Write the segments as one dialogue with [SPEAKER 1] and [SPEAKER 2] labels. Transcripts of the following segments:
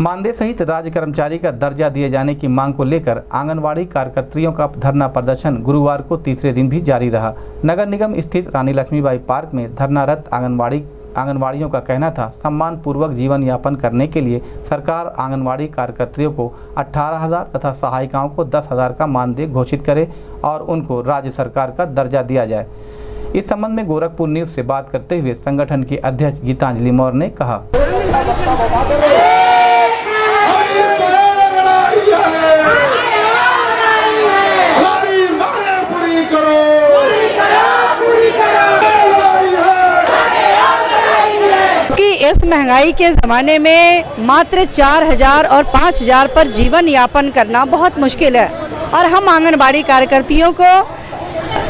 [SPEAKER 1] मानदेय सहित राज्य कर्मचारी का दर्जा दिए जाने की मांग को लेकर आंगनवाड़ी कार्यकर्तियों का धरना प्रदर्शन गुरुवार को तीसरे दिन भी जारी रहा। नगर निगम स्थित रानी लक्ष्मीबाई पार्क में धरनारत आंगनवाड़ी आंगनवाड़ियों का कहना था सम्मान पूर्वक जीवन यापन करने के लिए सरकार आंगनवाड़ी कार्यकर्तियों को 18,000 तथा सहायिकाओं को 10,000 का मानदेय घोषित करे और उनको राज्य सरकार का दर्जा दिया जाए। इस संबंध में गोरखपुर न्यूज़ से बात करते हुए संगठन की अध्यक्ष गीतांजलि मौर्य ने कहा
[SPEAKER 2] हमारी मांगें पूरी करो
[SPEAKER 3] कि इस महँगाई के ज़माने में मात्र चार हज़ार और पाँच हज़ार पर जीवन यापन करना बहुत मुश्किल है। और हम आंगनबाड़ी कार्यकर्तियों को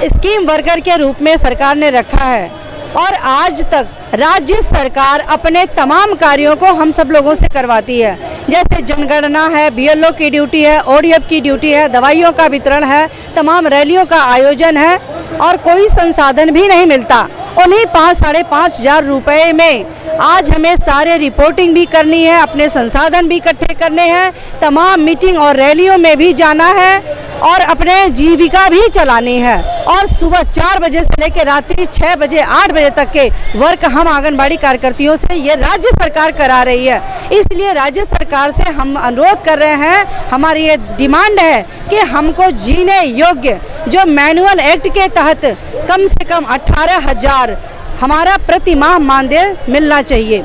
[SPEAKER 3] स्कीम वर्कर के रूप में सरकार ने रखा है। और आज तक राज्य सरकार अपने तमाम कार्यों को हम सब लोगों से करवाती है। जैसे जनगणना है, बीएलओ की ड्यूटी है, ओडीएफ की ड्यूटी है, दवाइयों का वितरण है, तमाम रैलियों का आयोजन है। और कोई संसाधन भी नहीं मिलता। उन्हीं पाँच, साढ़े पाँच हज़ार रुपये में आज हमें सारे रिपोर्टिंग भी करनी है, अपने संसाधन भी इकट्ठे करने हैं, तमाम मीटिंग और रैलियों में भी जाना है। और अपने जीविका भी चलानी है। और सुबह चार बजे से लेकर रात्रि छः बजे, आठ बजे तक के वर्क हम आंगनबाड़ी कार्यकर्तियों से ये राज्य सरकार करा रही है। इसलिए राज्य सरकार से हम अनुरोध कर रहे हैं, हमारी ये डिमांड है कि हमको जीने योग्य, जो मैनुअल एक्ट के तहत कम से कम अठारह हज़ार हमारा प्रति माह मानदेय मिलना चाहिए।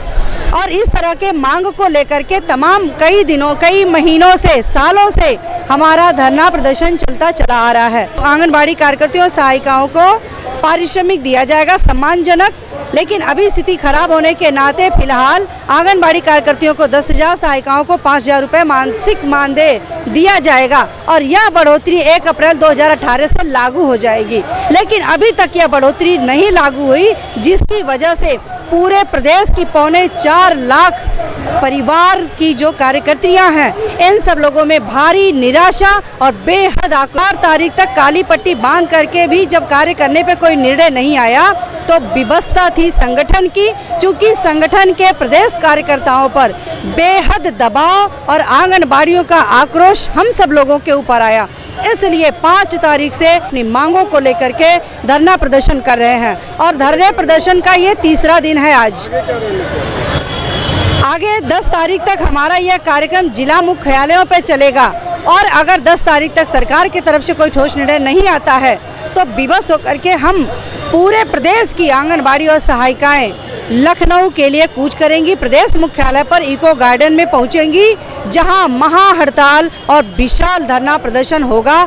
[SPEAKER 3] और इस तरह के मांग को लेकर के तमाम कई दिनों, कई महीनों से, सालों से हमारा धरना प्रदर्शन चलता चला आ रहा है। आंगनबाड़ी कार्यकर्तियों सहायिकाओं को पारिश्रमिक दिया जाएगा, सम्मानजनक, लेकिन अभी स्थिति खराब होने के नाते फ़िलहाल आंगनबाड़ी कार्यकर्तियों को दस हज़ार, सहायिकाओं को पाँच हज़ार रुपये मानसिक मानदेय दिया जाएगा और यह बढ़ोतरी एक अप्रैल 2018 से लागू हो जाएगी। लेकिन अभी तक यह बढ़ोतरी नहीं लागू हुई, जिसकी वजह से पूरे प्रदेश की पौने चार लाख परिवार की जो कार्यकर्तियाँ हैं, इन सब लोगों में भारी निराशा और बेहद आकार तारीख तक काली पट्टी बाँध करके भी जब कार्य करने पे कोई निर्णय नहीं आया तो विवस्था थी संगठन की, चूँकि संगठन के प्रदेश कार्यकर्ताओं पर बेहद दबाव और आंगनबाड़ियों का आक्रोश हम सब लोगों के ऊपर आया। इसलिए पाँच तारीख से अपनी मांगों को लेकर के धरना प्रदर्शन कर रहे हैं और धरने प्रदर्शन का ये तीसरा दिन है आज। आगे 10 तारीख तक हमारा यह कार्यक्रम जिला मुख्यालयों पर चलेगा और अगर 10 तारीख तक सरकार की तरफ़ से कोई ठोस निर्णय नहीं आता है तो विवश होकर के हम पूरे प्रदेश की आंगनबाड़ी और सहायिकाएँ लखनऊ के लिए कूच करेंगी। प्रदेश मुख्यालय पर इको गार्डन में पहुंचेंगी, जहाँ महा हड़ताल और विशाल धरना प्रदर्शन होगा।